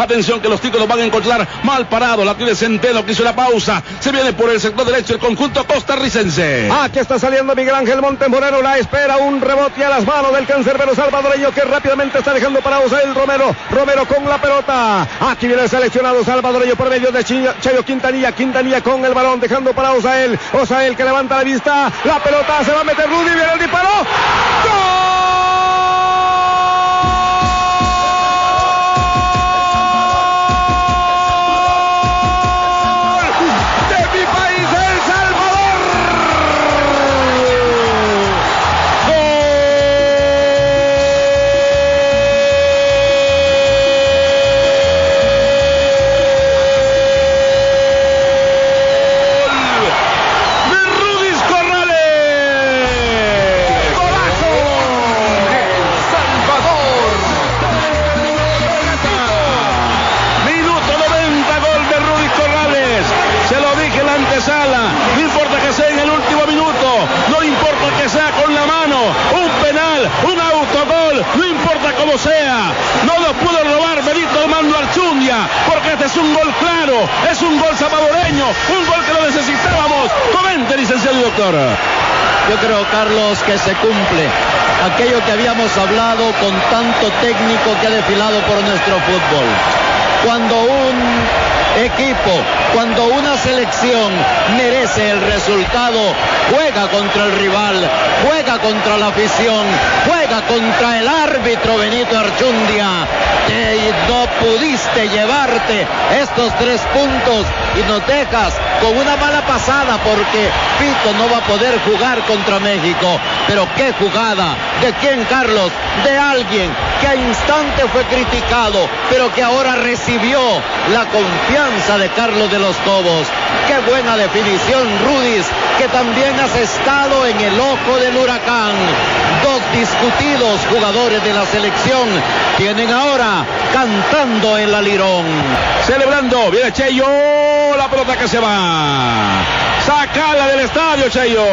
Atención que los ticos lo van a encontrar mal parado. La tiene Centeno que hizo la pausa. Se viene por el sector derecho el conjunto costarricense. Aquí está saliendo Miguel Ángel Montemoreno. La espera un rebote a las manos del cancerbero salvadoreño que rápidamente está dejando para el Romero. Romero con la pelota. Aquí viene el seleccionado salvadoreño por medio de Chayo Quintanilla. Quintanilla con el balón dejando para Osael. Osael que levanta la vista. La pelota se va a meter Rudy. Viene el disparo. Es un gol salvadoreño, un gol que lo necesitábamos. Comente, licenciado y doctor. Yo creo, Carlos, que se cumple aquello que habíamos hablado con tanto técnico que ha desfilado por nuestro fútbol. Cuando un equipo, cuando una selección merece el resultado, juega contra el rival, juega contra la afición, juega contra el árbitro Benito Archundia. Y no pudiste llevarte estos tres puntos y nos dejas con una mala pasada porque Pito no va a poder jugar contra México. Pero qué jugada, ¿de quién Carlos? De alguien que a instante fue criticado, pero que ahora recibió la confianza de Carlos de los Cobos. Qué buena definición, Rudis, que también has estado en el ojo del huracán. Dos discutidos jugadores de la selección tienen ahora cantando el alirón. Celebrando, viene Cheyo, la pelota que se va. Sacala del estadio, Cheyo.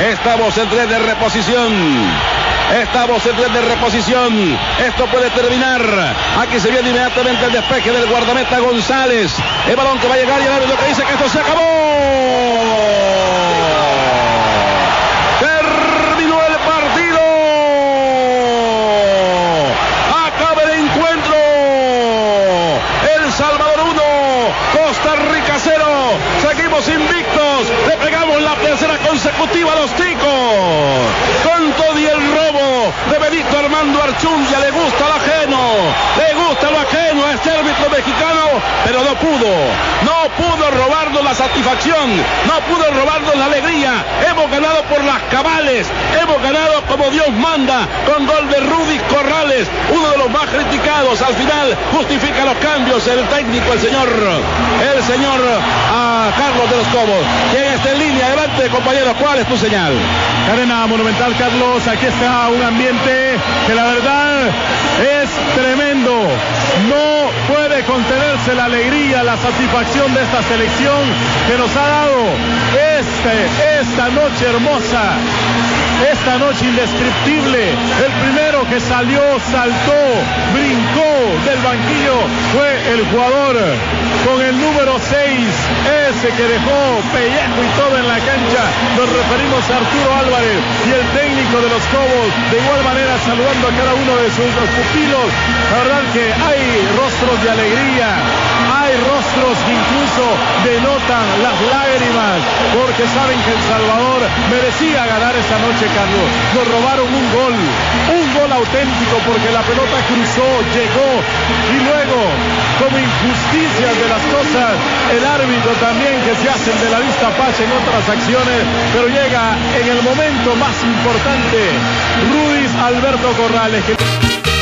Estamos en tren de reposición. Estamos en tren de reposición. Esto puede terminar. Aquí se viene inmediatamente el despeje del guardameta González. El balón que va a llegar y el árbitro que dice que esto se acabó. consecutiva a los ticos. Con todo y el robo de Armando Archundia. Le gusta el ajeno. Le gusta lo ajeno a este árbitro mexicano. Pero no pudo. No pudo robarnos la satisfacción. No pudo robarnos la alegría. Hemos ganado por las cabales. Hemos ganado como Dios manda. Con gol de Rudy Corrales. Uno de los más criticados. Al final justifica los cambios. El técnico, el señor. El señor a Carlos de los Cobos. Llega está en línea. Adelante, compañero. ¿Cuál es tu señal? Cadena Monumental, Carlos. Aquí está un ambiente que la verdad es tremendo. No puede contenerse la alegría, la satisfacción de esta selección que nos ha dado este, esta noche hermosa esta noche indescriptible. El primero que salió, saltó, brincó del banquillo fue el jugador con el número 6, que dejó pellejo y todo en la cancha. Nos referimos a Arturo Álvarez y el técnico de los Cobos, de igual manera saludando a cada uno de sus pupilos. La verdad que hay rostros de alegría, hay rostros que incluso denotan las lágrimas porque saben que El Salvador merecía ganar esta noche Carlos. Nos robaron un gol, un gol auténtico porque la pelota cruzó, llegó y luego, como injusticias de las cosas, el árbitro también que se hacen de la vista paz en otras acciones, pero llega en el momento más importante, Ruiz Alberto Corrales.